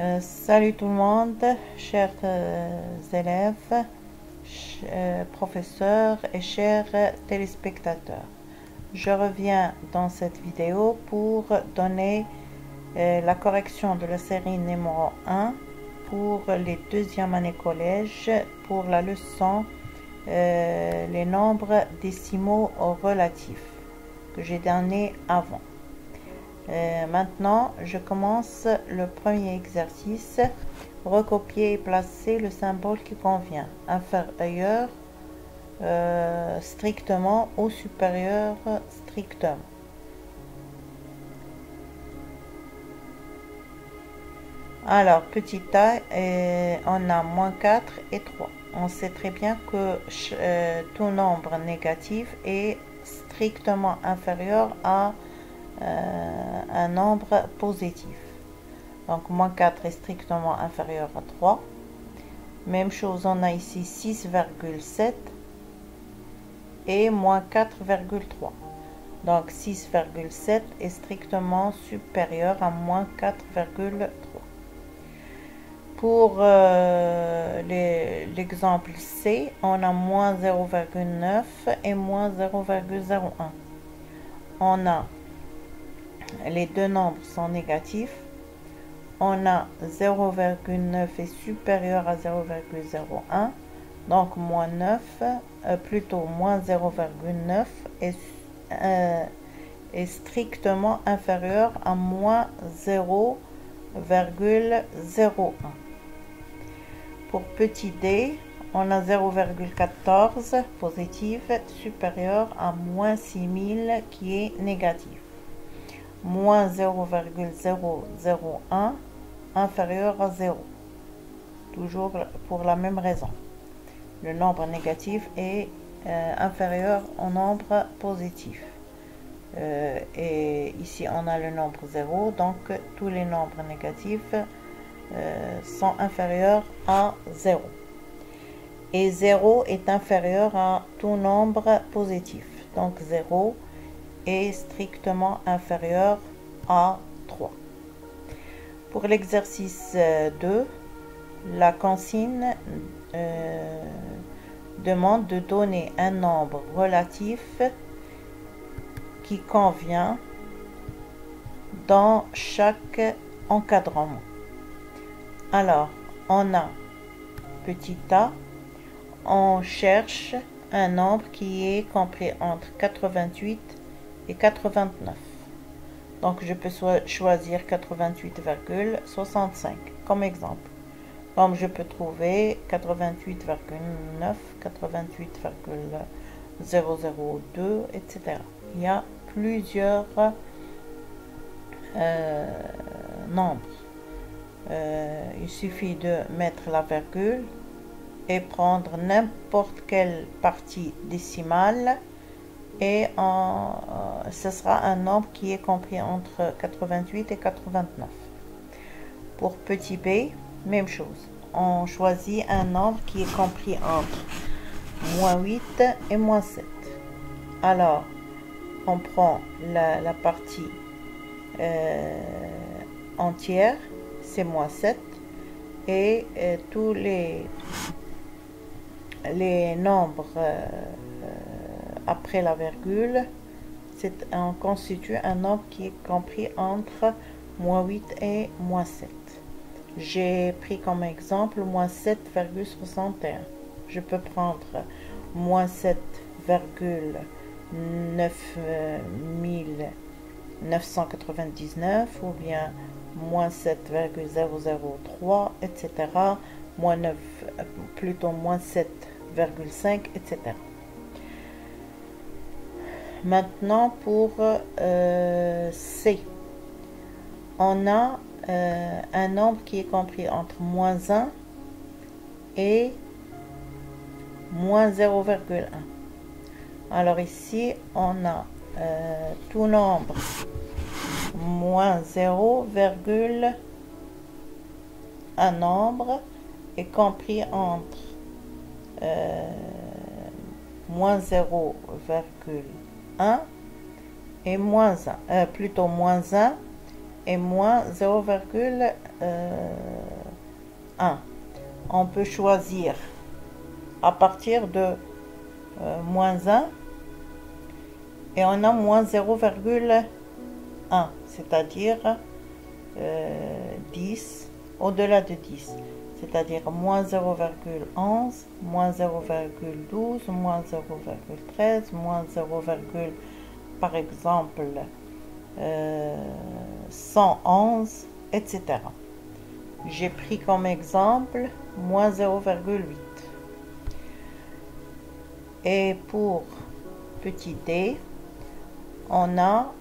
Euh, salut tout le monde, chers euh, élèves, euh, professeurs et chers téléspectateurs. Je reviens dans cette vidéo pour donner la correction de la série numéro 1 pour les deuxièmes années collège pour la leçon les nombres décimaux relatifs que j'ai donné avant. Euh, maintenant, je commence le premier exercice. Recopier et placer le symbole qui convient. Inférieur euh, strictement ou supérieur strictement. Alors, petit a, euh, on a moins 4 et 3. On sait très bien que tout nombre négatif est strictement inférieur à euh, un nombre positif. Donc, moins 4 est strictement inférieur à 3. Même chose, on a ici 6,7 et moins 4,3. Donc, 6,7 est strictement supérieur à moins 4,3. Pour euh, l'exemple C, on a moins 0,9 et moins 0,01. On a les deux nombres sont négatifs. On a 0,9 est supérieur à 0,01. Donc moins 9, euh, plutôt moins 0,9 est, euh, est strictement inférieur à moins 0,01. Pour petit d, on a 0,14 positif supérieur à moins 6000 qui est négatif. Moins 0,001 inférieur à 0. Toujours pour la même raison. Le nombre négatif est euh, inférieur au nombre positif. Euh, et ici on a le nombre 0, donc tous les nombres négatifs euh, sont inférieurs à 0. Et 0 est inférieur à tout nombre positif. Donc 0 est strictement inférieur à 3. Pour l'exercice 2, la consigne euh, demande de donner un nombre relatif qui convient dans chaque encadrement. Alors, on a petit a, on cherche un nombre qui est compris entre 88 et 89. Donc, je peux choisir 88,65 comme exemple. Comme je peux trouver 88,9, 88,002, etc. Il y a plusieurs euh, nombres. Euh, il suffit de mettre la virgule et prendre n'importe quelle partie décimale et en, euh, ce sera un nombre qui est compris entre 88 et 89. Pour petit b, même chose. On choisit un nombre qui est compris entre moins 8 et moins 7. Alors, on prend la, partie euh, entière, c'est moins 7, et euh, tous les, les nombres après la virgule, on constitue un nombre qui est compris entre moins 8 et moins 7. J'ai pris comme exemple moins 7,61. Je peux prendre moins 7,9999 ou bien moins 7,003, etc. 9, plutôt moins 7,5, etc. Maintenant pour euh, C. On a euh, un nombre qui est compris entre moins 1 et moins 0,1. Alors ici, on a euh, tout nombre moins 0, un nombre est compris entre moins 0,1 et moins 1, euh, plutôt moins 1 et moins 0,1. 1. On peut choisir à partir de moins 1 et on a moins 0,1, c'est-à-dire 10 au-delà de 10 c'est-à-dire moins 0,11, moins 0,12, moins 0,13, moins 0, par exemple 111, euh, etc. J'ai pris comme exemple moins 0,8. Et pour petit d, on a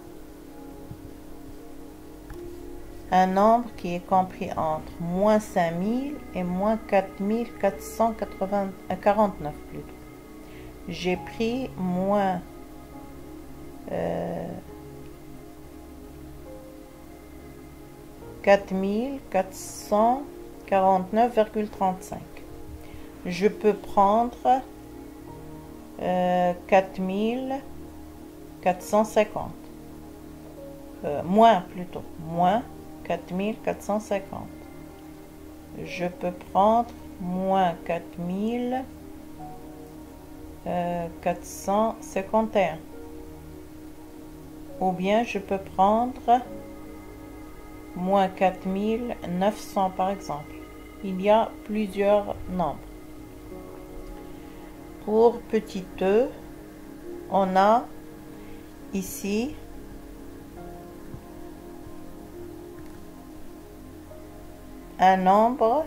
un nombre qui est compris entre moins 5000 et moins 4449 plutôt. J'ai pris moins euh, 4449,35. Je peux prendre euh, 4450. Euh, moins plutôt. Moins 4450. Je peux prendre moins 4451. Euh, Ou bien je peux prendre moins 4900 par exemple. Il y a plusieurs nombres. Pour petit e, on a ici un nombre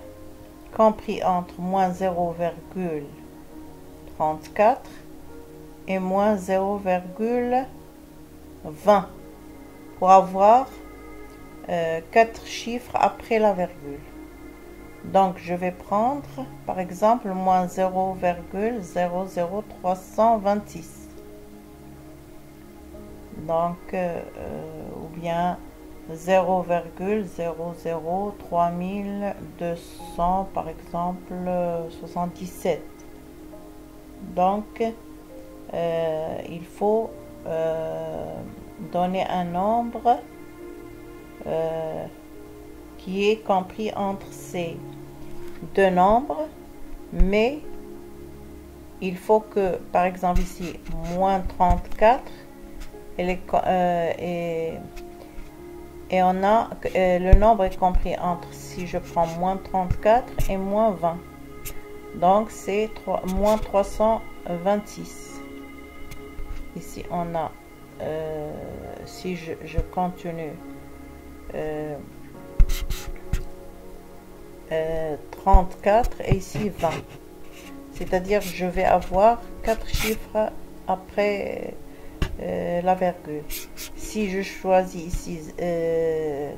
compris entre moins 0,34 et moins 0,20 pour avoir euh, quatre chiffres après la virgule. Donc je vais prendre par exemple moins 0,00326. Donc euh, euh, ou bien 0,003200 par exemple 77 donc euh, il faut euh, donner un nombre euh, qui est compris entre ces deux nombres mais il faut que par exemple ici moins 34 elle est, et on a euh, le nombre est compris entre si je prends moins 34 et moins 20 donc c'est moins 326 ici on a euh, si je, continue 34 euh, et ici 20 c'est à dire je vais avoir quatre chiffres après la virgule si je choisis ici euh,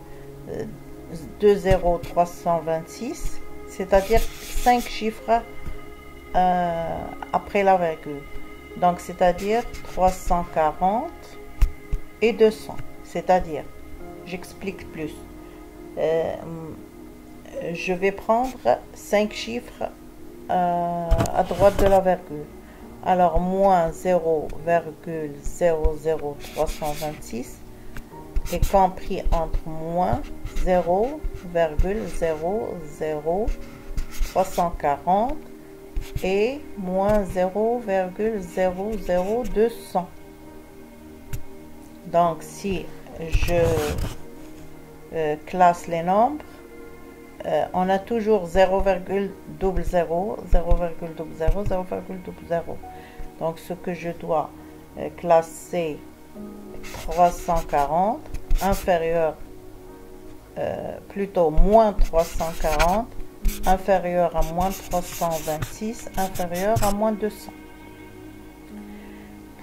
20326, c'est-à-dire 5 chiffres euh, après la virgule. Donc, c'est-à-dire 340 et 200. C'est-à-dire, j'explique plus. Euh, je vais prendre 5 chiffres euh, à droite de la virgule. Alors, moins 0,00326 est compris entre moins 0,00340 et moins 0,00200. Donc, si je euh, classe les nombres, euh, on a toujours 0,00, 0,00, 0,00. Donc, ce que je dois euh, classer 340 inférieur euh, plutôt moins 340 inférieur à moins 326 inférieur à moins 200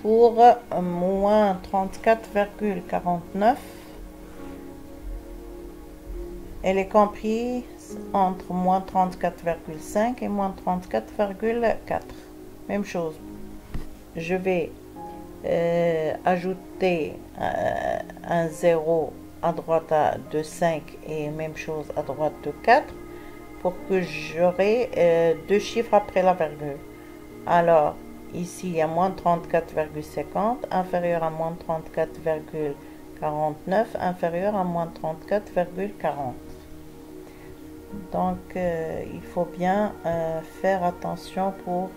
pour moins 34,49 elle est comprise entre moins 34,5 et moins 34,4 même chose je vais euh, ajouter euh, un 0 à droite de 5 et même chose à droite de 4 pour que j'aurai euh, deux chiffres après la virgule. Alors, ici, il y a moins 34,50 inférieur à moins 34,49 inférieur à moins 34,40. Donc, euh, il faut bien euh, faire attention pour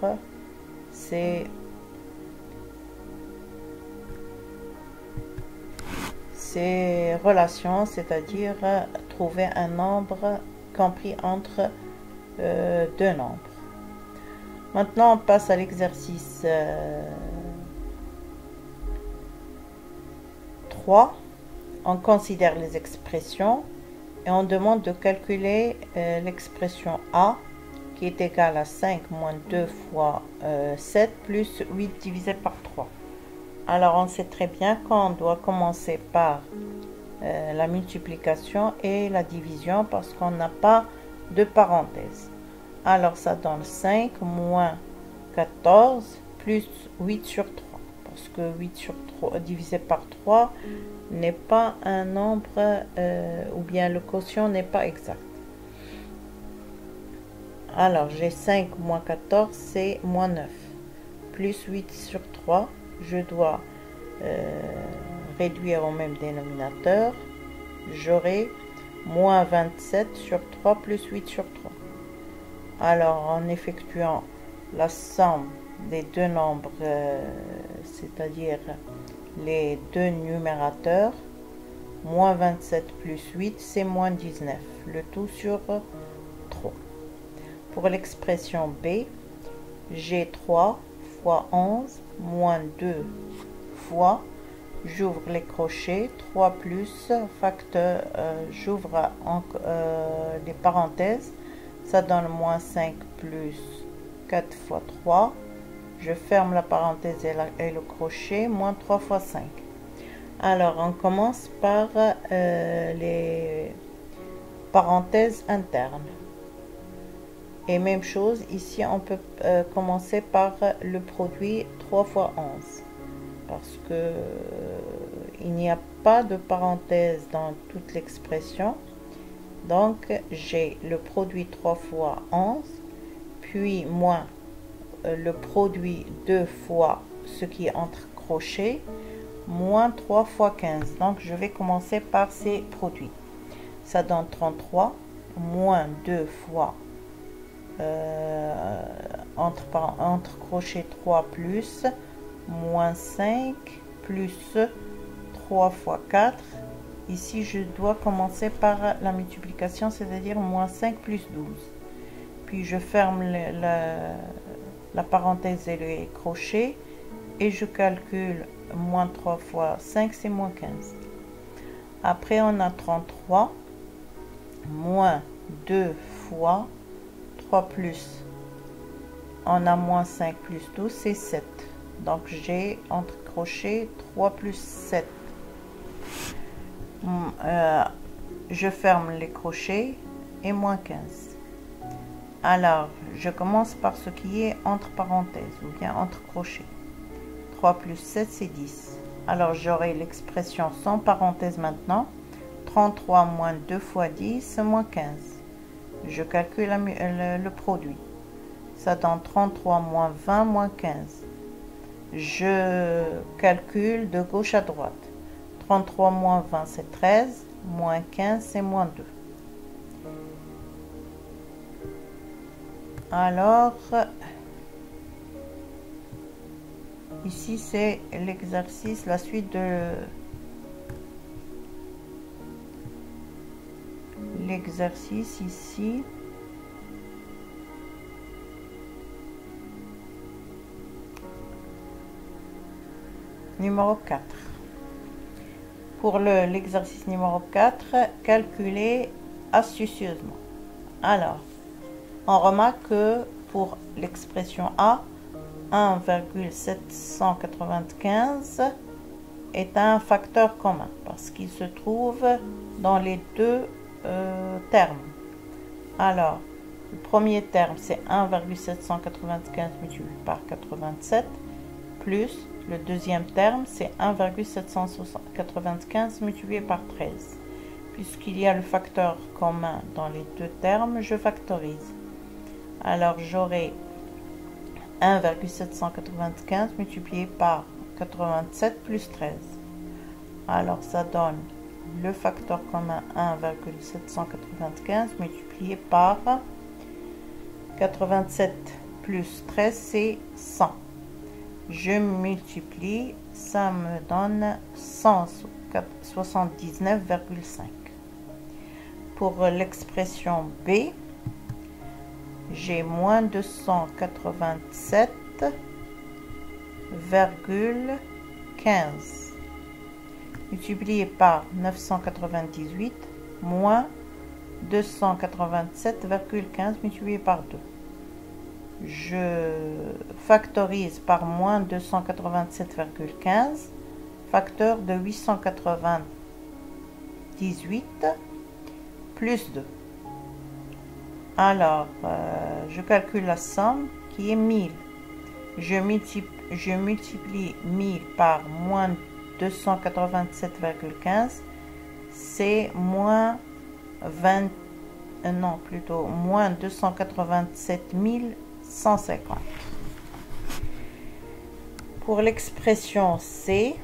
ces, ces relations, c'est-à-dire trouver un nombre compris entre deux nombres. Maintenant, on passe à l'exercice 3. On considère les expressions et on demande de calculer euh, l'expression A qui est égale à 5 moins 2 fois 7 euh, plus 8 divisé par 3. Alors on sait très bien qu'on doit commencer par euh, la multiplication et la division parce qu'on n'a pas de parenthèse. Alors ça donne 5 moins 14 plus 8 sur 3 parce que 8 sur 3 divisé par 3 n'est pas un nombre euh, ou bien le quotient n'est pas exact. Alors j'ai 5 moins 14 c'est moins 9 plus 8 sur 3 je dois euh, réduire au même dénominateur. J'aurai moins 27 sur 3 plus 8 sur 3 alors en effectuant la somme des deux nombres, euh, c'est-à-dire les deux numérateurs, moins 27 plus 8, c'est moins 19, le tout sur 3. Pour l'expression B, j'ai 3 fois 11 moins 2 fois, j'ouvre les crochets, 3 plus, facteur, euh, j'ouvre euh, les parenthèses, ça donne moins 5 plus 4 fois 3, je ferme la parenthèse et, le crochet, moins 3 fois 5. Alors, on commence par euh, les parenthèses internes. Et même chose, ici, on peut euh, commencer par le produit 3 fois 11. Parce que euh, il n'y a pas de parenthèse dans toute l'expression. Donc, j'ai le produit 3 fois 11, puis moins le produit 2 fois ce qui est entre crochets, moins 3 fois 15. Donc, je vais commencer par ces produits. Ça donne 33, moins 2 fois euh, entre, entre crochets 3 plus, moins 5, plus 3 fois 4. Ici, je dois commencer par la multiplication, c'est-à-dire moins 5 plus 12. Puis, je ferme le, la parenthèse et les crochets et je calcule moins 3 fois 5 c'est moins 15 après on a 33 moins 2 fois 3 plus. On a moins 5 plus 12 c'est 7 donc j'ai entre crochets 3 plus 7 hum, euh, je ferme les crochets et moins 15 alors, je commence par ce qui est entre parenthèses ou bien entre crochets. 3 plus 7, c'est 10. Alors, j'aurai l'expression sans parenthèse maintenant. 33 moins 2 fois 10, moins 15. Je calcule le, produit. Ça donne 33 moins 20 moins 15. Je calcule de gauche à droite. 33 moins 20, c'est 13. Moins 15, c'est moins 2. Alors, ici c'est l'exercice, la suite de l'exercice ici. Numéro 4. Pour l'exercice numéro 4, calculer astucieusement. Alors, on remarque que pour l'expression A, 1,795 est un facteur commun parce qu'il se trouve dans les deux euh, termes. Alors, le premier terme, c'est 1,795 multiplié par 87, plus le deuxième terme, c'est 1,795 multiplié par 13. Puisqu'il y a le facteur commun dans les deux termes, je factorise. Alors j'aurai 1,795 multiplié par 87 plus 13. Alors ça donne le facteur commun 1,795 multiplié par 87 plus 13, c'est 100. Je multiplie, ça me donne 179,5. Pour l'expression B, j'ai moins 287,15 multiplié par 998 moins 287,15 multiplié par 2. Je factorise par moins 287,15, facteur de 898 plus 2. Alors, euh, je calcule la somme qui est 1000. Je multiplie, je multiplie 1000 par moins 287,15. C'est moins 20, euh, non, plutôt moins 287 150. Pour l'expression C,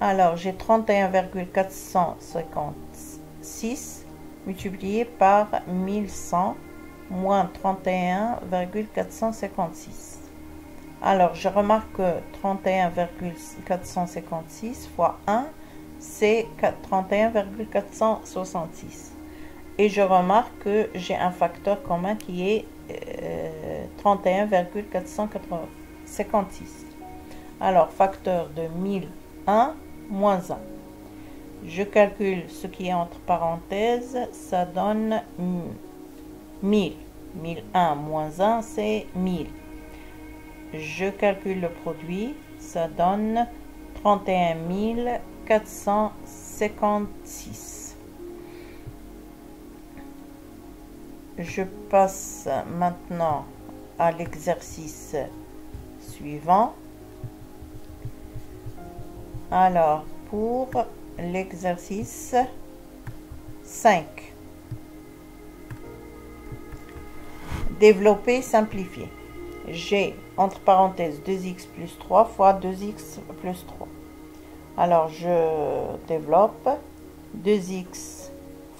alors j'ai 31,456 multiplié par 1100 moins 31,456. Alors, je remarque que 31,456 fois 1, c'est 31,466. Et je remarque que j'ai un facteur commun qui est 31,456. Euh, Alors, facteur de 1001 moins 1. Je calcule ce qui est entre parenthèses, ça donne 1000. 1001 moins 1, c'est 1000. Je calcule le produit, ça donne 31 456. Je passe maintenant à l'exercice suivant. Alors, pour l'exercice 5. Développer, simplifier. J'ai entre parenthèses 2x plus 3 fois 2x plus 3. Alors je développe 2x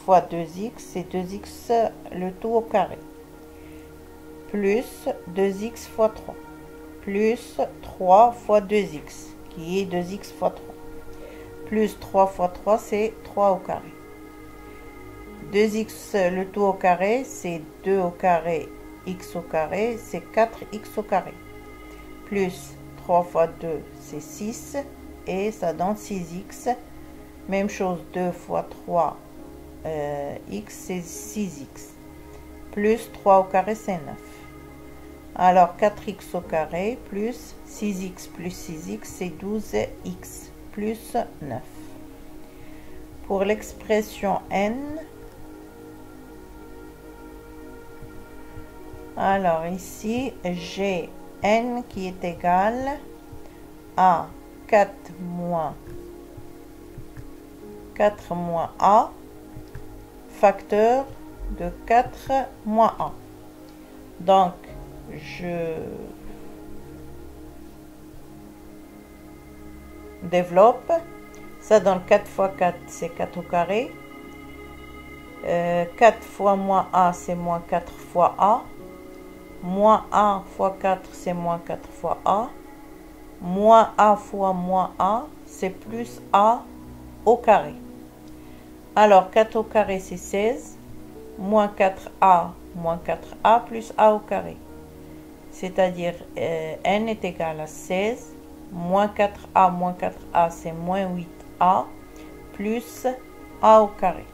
fois 2x, c'est 2x le tout au carré. Plus 2x fois 3. Plus 3 fois 2x, qui est 2x fois 3 plus 3 fois 3, c'est 3 au carré. 2x, le tout au carré, c'est 2 au carré, x au carré, c'est 4x au carré. Plus 3 fois 2, c'est 6, et ça donne 6x. Même chose, 2 fois 3, euh, x, c'est 6x. Plus 3 au carré, c'est 9. Alors 4x au carré plus 6x plus 6x, c'est 12x plus 9. Pour l'expression n, alors ici, j'ai n qui est égal à 4 moins 4 moins a, facteur de 4 moins a. Donc, je développe. Ça donne 4 fois 4, c'est 4 au carré. 4 euh, fois moins A, c'est moins 4 fois A. Moins A fois 4, c'est moins 4 fois A. Moins A fois moins A, c'est plus A au carré. Alors, 4 au carré, c'est 16. Moins 4A, moins 4A, plus A au carré. C'est-à-dire, euh, n est égal à 16 moins 4a moins 4a, c'est moins 8a, plus a au carré.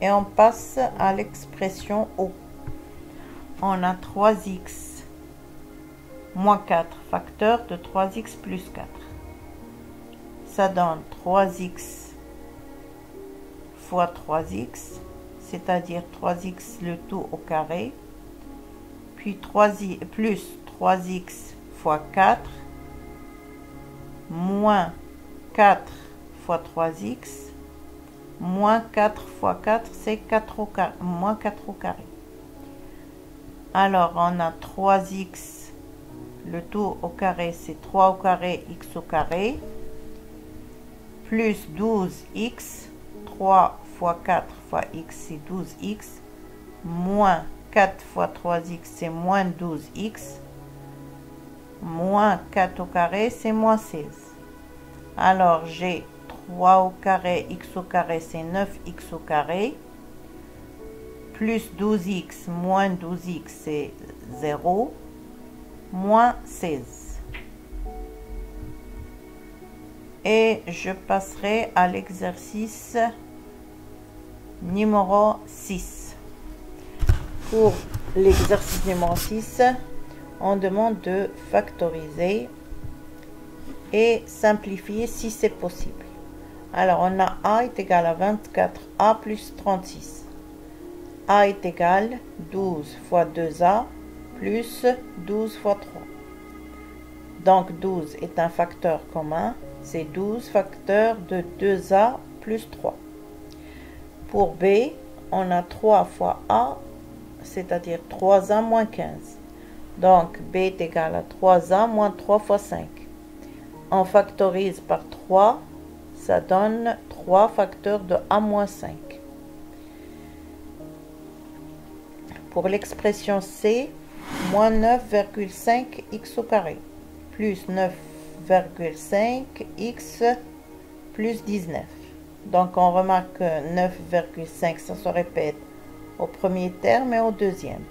Et on passe à l'expression O. On a 3x moins 4, facteur de 3x plus 4. Ça donne 3x fois 3x, c'est-à-dire 3x le tout au carré, puis 3 plus 3x fois 4 moins 4 fois 3x moins 4 fois 4 c'est 4 au carré moins 4 au carré. Alors on a 3x le tout au carré c'est 3 au carré x au carré plus 12x, 3 fois 4 fois x, c'est 12x, moins 4 fois 3x, c'est moins 12x, moins 4 au carré, c'est moins 16. Alors, j'ai 3 au carré, x au carré, c'est 9x au carré, plus 12x moins 12x, c'est 0, moins 16. Et je passerai à l'exercice numéro 6. Pour l'exercice numéro 6, on demande de factoriser et simplifier si c'est possible. Alors, on a A est égal à 24A plus 36. A est égal 12 fois 2A plus 12 fois 3. Donc 12 est un facteur commun, c'est 12 facteurs de 2A plus 3. Pour B, on a 3 fois A, c'est-à-dire 3A moins 15. Donc B est égal à 3A moins 3 fois 5. On factorise par 3, ça donne 3 facteurs de A moins 5. Pour l'expression C, moins 9,5 x au carré plus 9,5 x plus 19. Donc on remarque que 9,5 ça se répète au premier terme et au deuxième.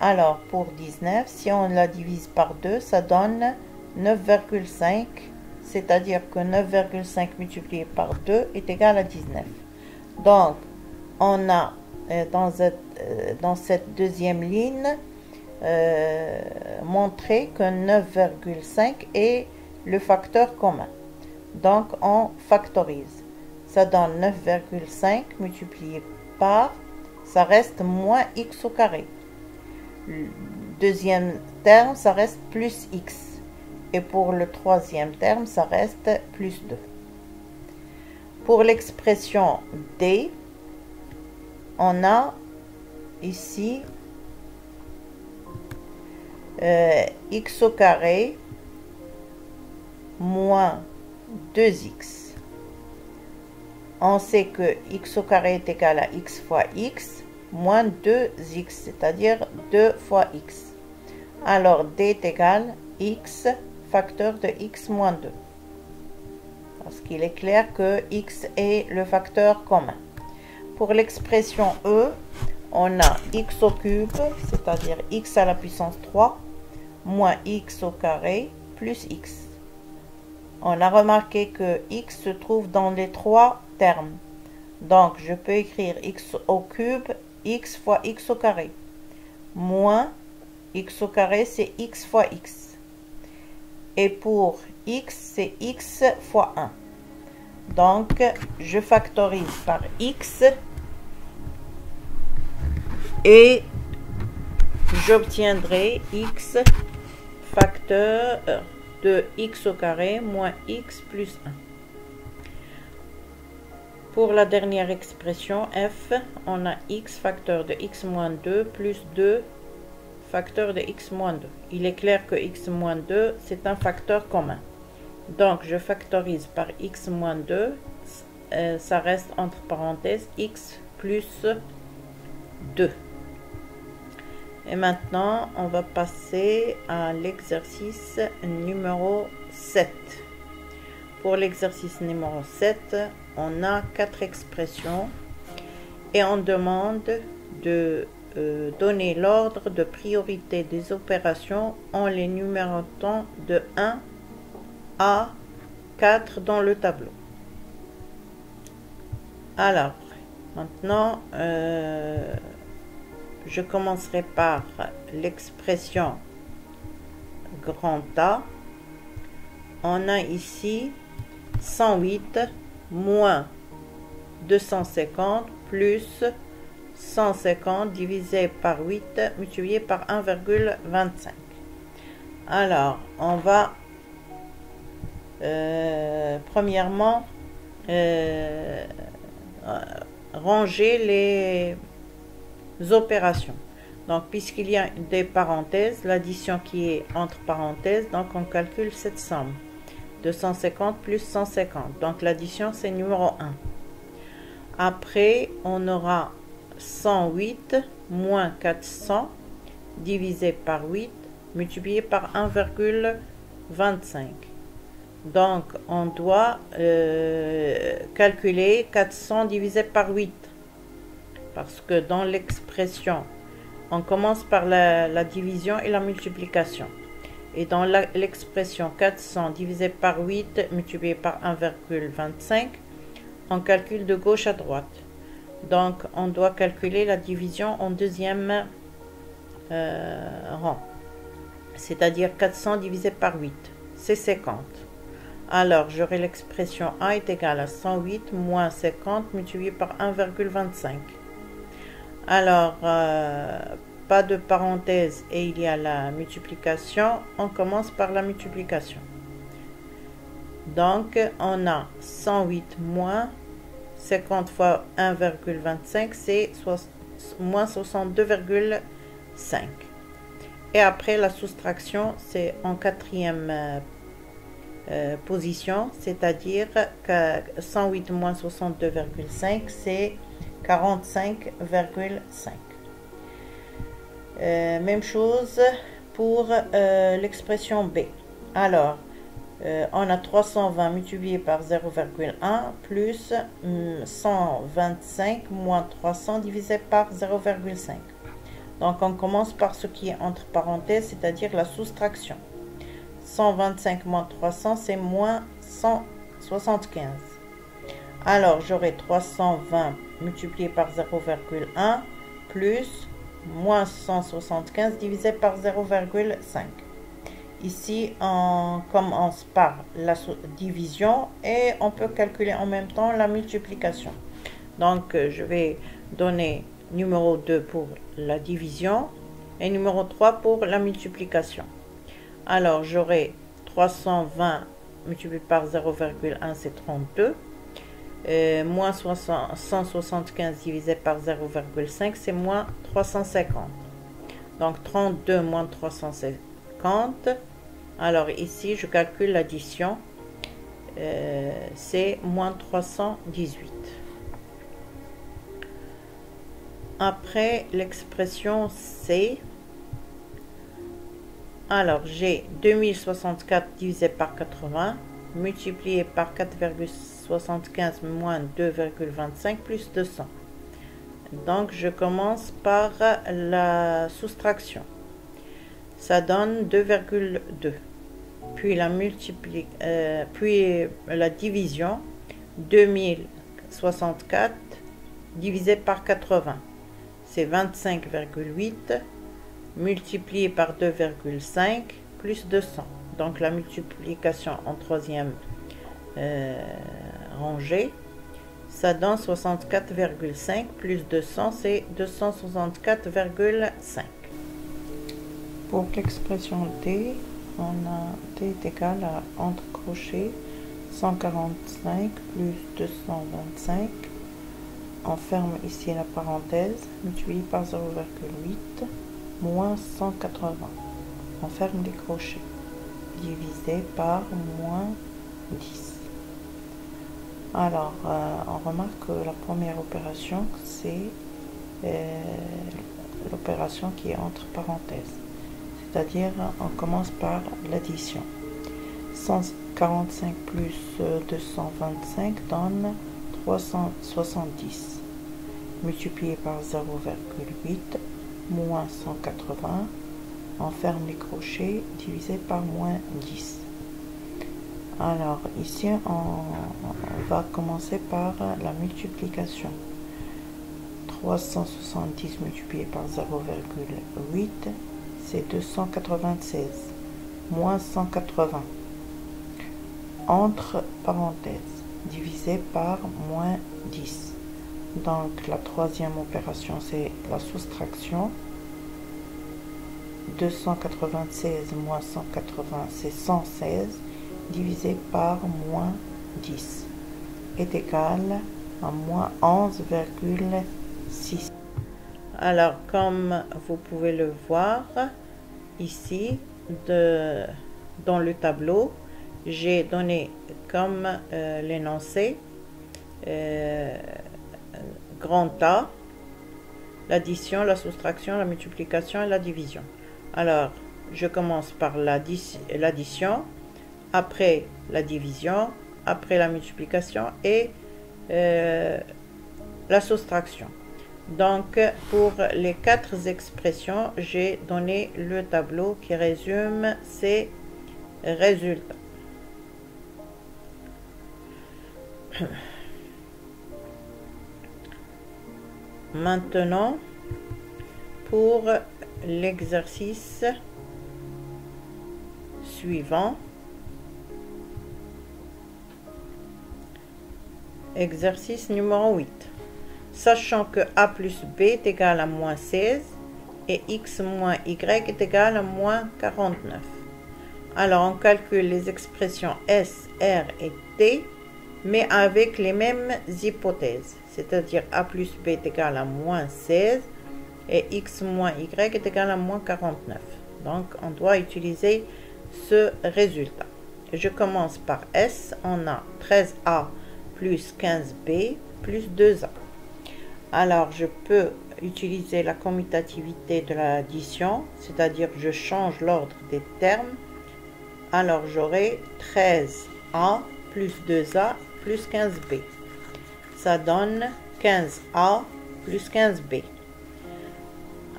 Alors pour 19, si on la divise par 2, ça donne 9,5, c'est-à-dire que 9,5 multiplié par 2 est égal à 19. Donc on a euh, dans cette, euh, dans cette deuxième ligne euh, montré que 9,5 est le facteur commun. Donc on factorise. Ça donne 9,5 multiplié par, ça reste moins x au carré. Deuxième terme, ça reste plus x. Et pour le troisième terme, ça reste plus 2. Pour l'expression d, on a ici euh, x au carré moins 2x. On sait que x au carré est égal à x fois x moins 2x, c'est-à-dire 2 fois x. Alors d est égal x facteur de x moins 2. Parce qu'il est clair que x est le facteur commun. Pour l'expression E, on a x au cube, c'est-à-dire x à la puissance 3, moins x au carré, plus x. On a remarqué que x se trouve dans les trois termes. Donc, je peux écrire x au cube, x fois x au carré. Moins x au carré, c'est x fois x. Et pour x, c'est x fois 1. Donc, je factorise par x et j'obtiendrai x facteur de x au carré moins x plus 1. Pour la dernière expression f, on a x facteur de x moins 2 plus 2 facteur de x moins 2. Il est clair que x moins 2, c'est un facteur commun. Donc, je factorise par x moins 2. Euh, ça reste entre parenthèses x plus 2. Et maintenant, on va passer à l'exercice numéro 7. Pour l'exercice numéro 7, on a quatre expressions et on demande de euh, donner l'ordre de priorité des opérations en les numérotant de 1 à 4 dans le tableau. Alors, maintenant, euh, je commencerai par l'expression grand A. On a ici 108 moins 250 plus 150 divisé par 8 multiplié par 1,25. Alors, on va euh, premièrement euh, ranger les opérations. Donc, puisqu'il y a des parenthèses, l'addition qui est entre parenthèses, donc on calcule cette somme. 250 plus 150. Donc l'addition, c'est numéro 1. Après, on aura 108 moins 400 divisé par 8 multiplié par 1,25. Donc, on doit euh, calculer 400 divisé par 8. Parce que dans l'expression, on commence par la, division et la multiplication. Et dans l'expression 400 divisé par 8 multiplié par 1,25, on calcule de gauche à droite. Donc, on doit calculer la division en deuxième euh, rang. C'est-à-dire 400 divisé par 8. C'est 50. Alors, j'aurai l'expression A est égal à 108 moins 50 multiplié par 1,25. Alors, euh, pas de parenthèse et il y a la multiplication. On commence par la multiplication. Donc, on a 108 moins 50 fois 1,25, c'est moins 62,5. Et après, la soustraction, c'est en quatrième euh, euh, position, c'est-à-dire que 108 moins 62,5, c'est 45,5. Euh, même chose pour l'expression B. Alors, euh, on a 320 multiplié par 0,1 plus 125 hum, moins 300 divisé par 0,5. Donc on commence par ce qui est entre parenthèses, c'est-à-dire la soustraction. 125 moins 300, c'est moins 175. Alors j'aurai 320 multiplié par 0,1 plus moins 175 divisé par 0,5. Ici, on commence par la division et on peut calculer en même temps la multiplication. Donc, euh, je vais donner numéro 2 pour la division et numéro 3 pour la multiplication. Alors, j'aurai 320 multiplié par 0,1, c'est 32. Euh, moins 175 divisé par 0,5, c'est moins 350. Donc, 32 moins 350 alors ici, je calcule l'addition. Euh, c'est moins 318. Après l'expression C, alors j'ai 2064 divisé par 80 multiplié par 4,75 moins 2,25 plus 200. Donc je commence par la soustraction ça donne 2,2. Puis la, euh, puis la division, 2064 divisé par 80, c'est 25,8 multiplié par 2,5 plus 200. Donc la multiplication en troisième euh, rangée, ça donne 64,5 plus 200, c'est 264,5. Pour l'expression T, on a T est égal à entre crochets 145 plus 225. On ferme ici la parenthèse, multiplié par 0,8 moins 180. On ferme les crochets, divisé par moins 10. Alors, euh, on remarque que la première opération, c'est euh, l'opération qui est entre parenthèses. C'est-à-dire on commence par l'addition. 145 plus 225 donne 370 multiplié par 0,8 moins 180 on ferme les crochets divisé par moins 10 alors ici on va commencer par la multiplication. 370 multiplié par 0,8 c'est 296 moins 180 entre parenthèses divisé par moins 10 donc la troisième opération c'est la soustraction. 296 moins 180 c'est 116 divisé par moins 10 est égal à moins 11,6 alors, comme vous pouvez le voir ici, de, dans le tableau, j'ai donné comme euh, l'énoncé euh, grand A, l'addition, la soustraction, la multiplication et la division. Alors, je commence par l'addition, après la division, après la multiplication et euh, la soustraction. Donc, pour les quatre expressions, j'ai donné le tableau qui résume ces résultats. Maintenant, pour l'exercice suivant, exercice numéro 8. Sachant que a plus b est égal à moins 16 et x moins y est égal à moins 49. Alors on calcule les expressions s, r et t, mais avec les mêmes hypothèses c'est-à-dire a plus b est égal à moins 16 et x moins y est égal à moins 49. Donc, on doit utiliser ce résultat. Je commence par S. On a 13A plus 15B plus 2A. Alors, je peux utiliser la commutativité de l'addition, c'est-à-dire je change l'ordre des termes. Alors, j'aurai 13A plus 2A plus 15B ça donne 15A plus 15B.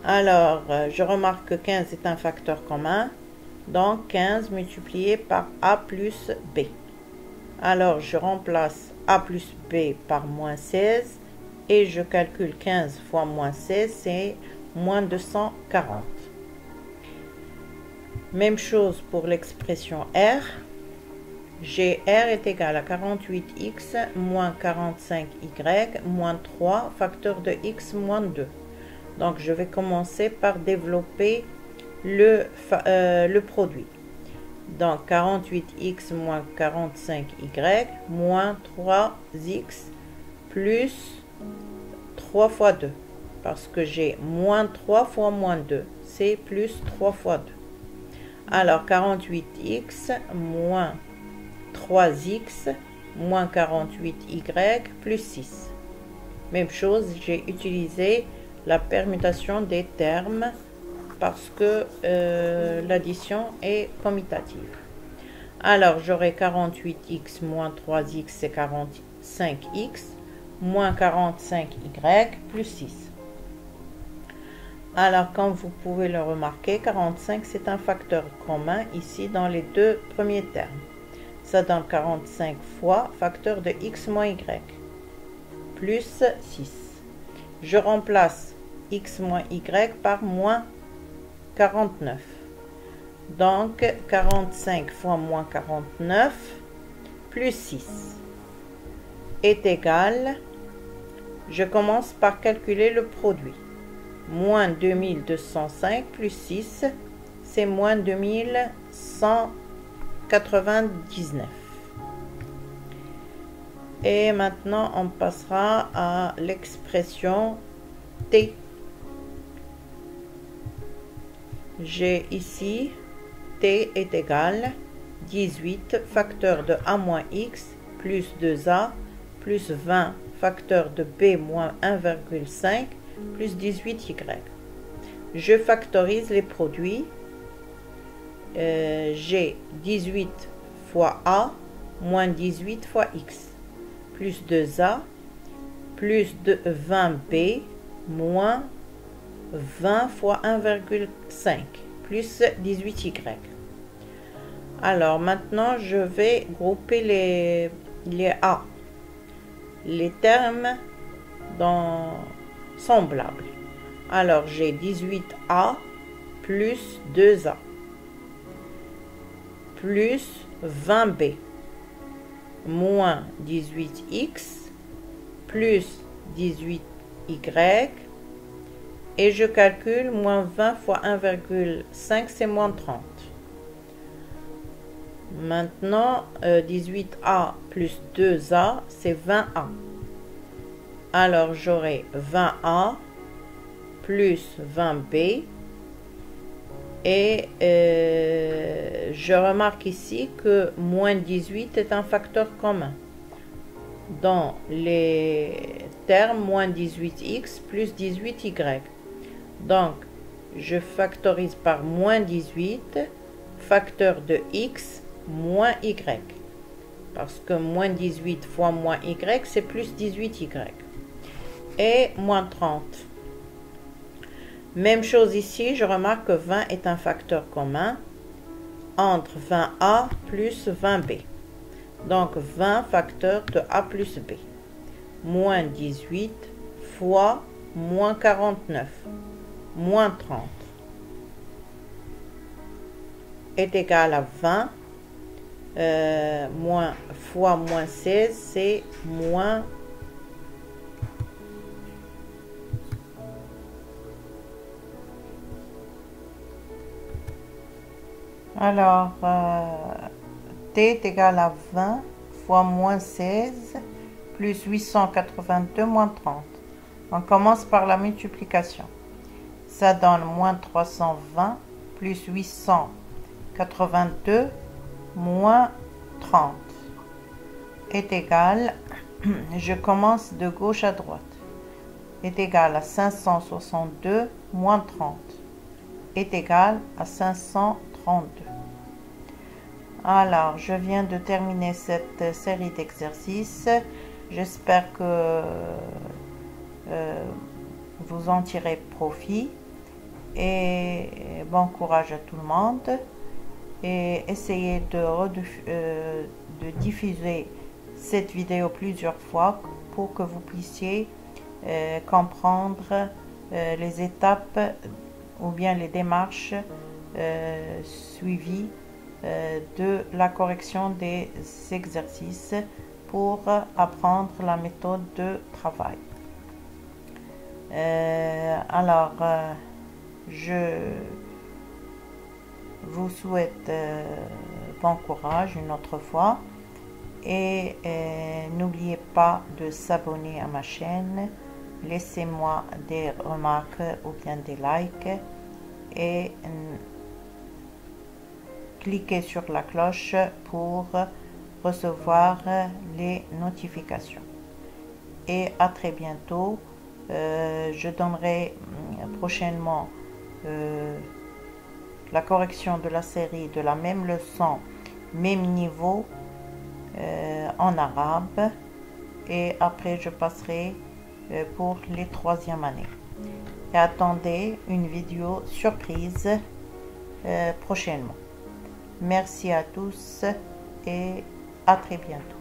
Alors, euh, je remarque que 15 est un facteur commun, donc 15 multiplié par A plus B. Alors, je remplace A plus B par moins 16 et je calcule 15 fois moins 16, c'est moins 240. Même chose pour l'expression R. GR est égal à 48x moins 45y moins 3 facteur de x moins 2. Donc je vais commencer par développer le, euh, le produit. Donc 48x moins 45y moins 3x plus 3 fois 2. Parce que j'ai moins 3 fois moins 2. C'est plus 3 fois 2. Alors 48x moins 3x moins 48y plus 6. Même chose, j'ai utilisé la permutation des termes parce que euh, l'addition est commutative. Alors, j'aurai 48x moins 3x, c'est 45x, moins 45y plus 6. Alors, comme vous pouvez le remarquer, 45, c'est un facteur commun ici dans les deux premiers termes. Ça donne 45 fois facteur de x moins y, plus 6. Je remplace x moins y par moins 49. Donc, 45 fois moins 49 plus 6 est égal, je commence par calculer le produit. Moins 2205 plus 6, c'est moins 2100 99. Et maintenant, on passera à l'expression T. J'ai ici T est égal 18 facteur de A moins X plus 2A plus 20 facteur de B moins 1,5 plus 18Y. Je factorise les produits euh, j'ai 18 fois A moins 18 fois X plus 2A plus de 20B moins 20 fois 1,5 plus 18Y. Alors maintenant, je vais grouper les, les A, les termes dans semblables. Alors j'ai 18A plus 2A plus 20b moins 18x plus 18y et je calcule moins 20 fois 1,5 c'est moins 30. Maintenant 18a euh, plus 2a c'est 20a. Alors j'aurai 20a plus 20b Et euh, je remarque ici que moins 18 est un facteur commun. Dans les termes moins 18x plus 18y. Donc, je factorise par moins 18, facteur de x moins y. Parce que moins 18 fois moins y, c'est plus 18y. Et moins 30. Même chose ici, je remarque que 20 est un facteur commun entre 20a plus 20b. Donc 20 facteur de a plus b. Moins 18 fois moins 49, moins 30 est égal à 20 euh, moins fois moins 16, c'est moins Alors, euh, t est égal à 20 fois moins 16 plus 882 moins 30. On commence par la multiplication. Ça donne moins 320 plus 882 moins 30 est égal, je commence de gauche à droite, est égal à 562 moins 30 est égal à 532. Alors, je viens de terminer cette série d'exercices. J'espère que euh, vous en tirez profit et bon courage à tout le monde et essayez de, euh, de diffuser cette vidéo plusieurs fois pour que vous puissiez euh, comprendre les étapes ou bien les démarches suivies de la correction des exercices pour apprendre la méthode de travail. Euh, alors, euh, je vous souhaite euh, bon courage une autre fois et n'oubliez pas de s'abonner à ma chaîne. Laissez-moi des remarques ou bien des likes et cliquez sur la cloche pour recevoir les notifications. Et à très bientôt. Euh, je donnerai mm, prochainement euh, la correction de la série de la même leçon, même niveau euh, en arabe. Et après, je passerai pour les troisième années. Et attendez une vidéo surprise prochainement. Merci à tous et à très bientôt.